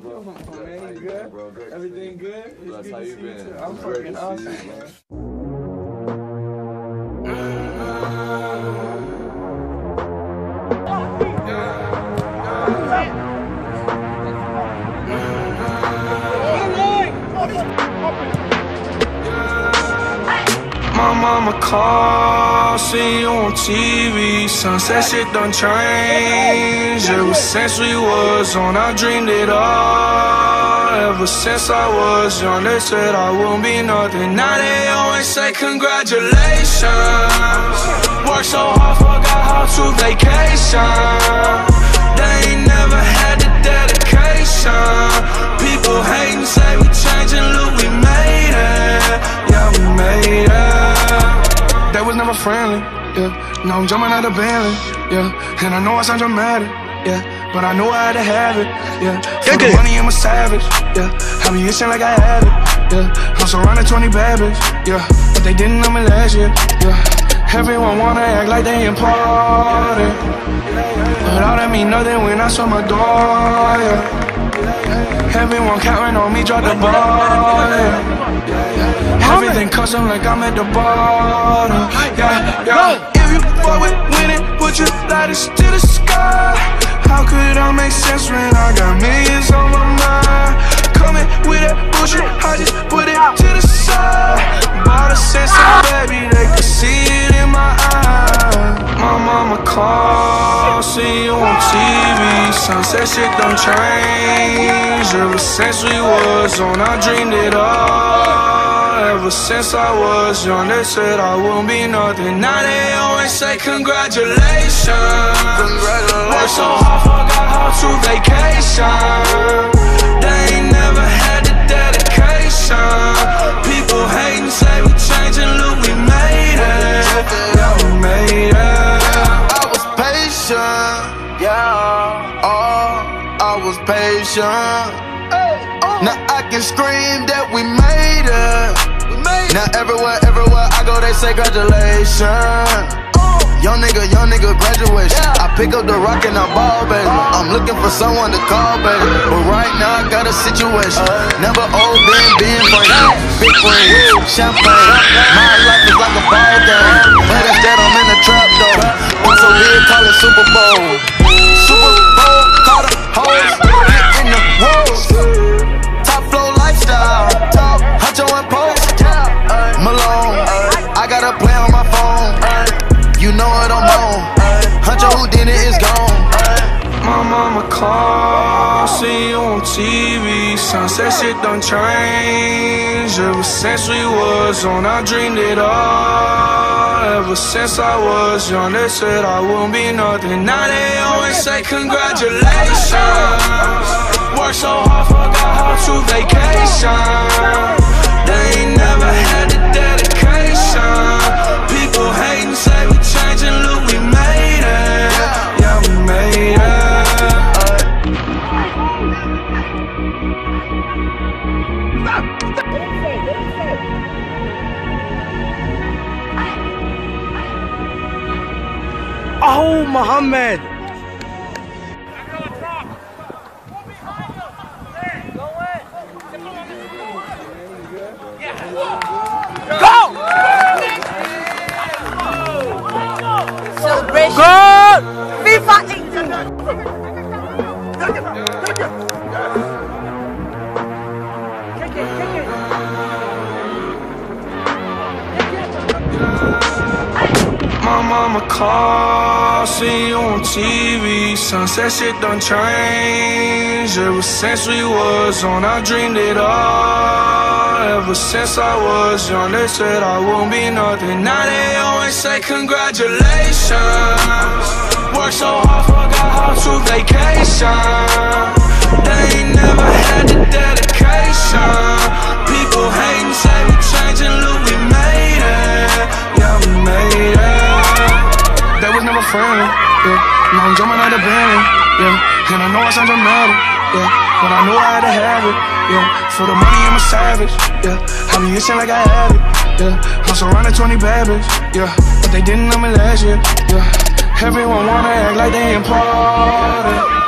good, bro? Oh, Good. man, How you you good? been, bro? Great Everything good? It's Bless. good How you see been? too. I'm It's fucking awesome, you, man. My mama call, see you on TV. Sunset shit done changed. Ever since we was on, I dreamed it all. Ever since I was young, they said I wouldn't be nothing. Now they always say congratulations. Worked so hard, forgot how to vacation. They ain't never had the dedication. People hating, say we changing, look, we made it. Yeah, we made it. That was never friendly, yeah. Now I'm jumping out of Bentley, yeah. And I know I sound dramatic, yeah. But I know I had to have it, yeah. For the money, I'm a savage, yeah. I be itching like I had it, yeah. I'm surrounded 20 bad bitch, yeah. But they didn't know me last year, yeah. Everyone wanna act like they important. But all that mean nothing when I saw my door, yeah. Everyone counting on me, drop the ball, yeah. Everything custom like I'm at the bottom. Yeah, yeah. Put your lighters to the sky. How could I make sense when I got millions on my mind? Coming with that bullshit, I just put it to the side. Bought a sense of baby, they could see it in my eyes. My mama call, see you on TV. Sunset shit done changed. Ever since we was on, I dreamed it all. Ever since I was young, they said I wouldn't be nothing. Now they always say congratulations. Congratulations. Worked so hard, forgot how to vacation. They ain't never had the dedication. People hating, say we changing, look, we made it. Yeah, we made it. I was patient, yeah. Oh, I was patient. Oh. Now I can scream that we made it. Now everywhere, everywhere I go, they say congratulations. Young nigga, young nigga, graduation. I pick up the rock and I ball, baby. I'm looking for someone to call, baby. But right now I got a situation. Never old, been, been Frank. Big ring, champagne. My life is like a ball game. But instead I'm in the trap though. Once a week, call it Super Bowl. Super Bowl, call the hoes. In the wolves. Top flow lifestyle. Top, Huncho and Post. Got a play on my phone. You know what I'm on. Did it is gone. My mama call, see you on TV. Sunset shit done changed. Ever since we was on, I dreamed it all. Ever since I was young, they said I wouldn't be nothing. Now they always say congratulations. Worked so hard, forgot how to vacation. Oh, Mohamed! Celebration. Good! FIFA 8. Kick it, kick it. My mama call, see you on TV. Sunset shit done changed. Ever since we was on, I dreamed it all. Ever since I was young, they said I wouldn't be nothing. Now they always say congratulations. Worked so hard, forgot how to vacation. They ain't Friendly, yeah. Now I'm jumping out of Bentley, yeah. And I know I sound dramatic, yeah. But I know I had to have it, yeah. For the money, I'm a savage, yeah. I be itching like I had it, yeah. I'm surrounded 20 bad yeah. But they didn't know me last year, yeah. Everyone wanna act like they important.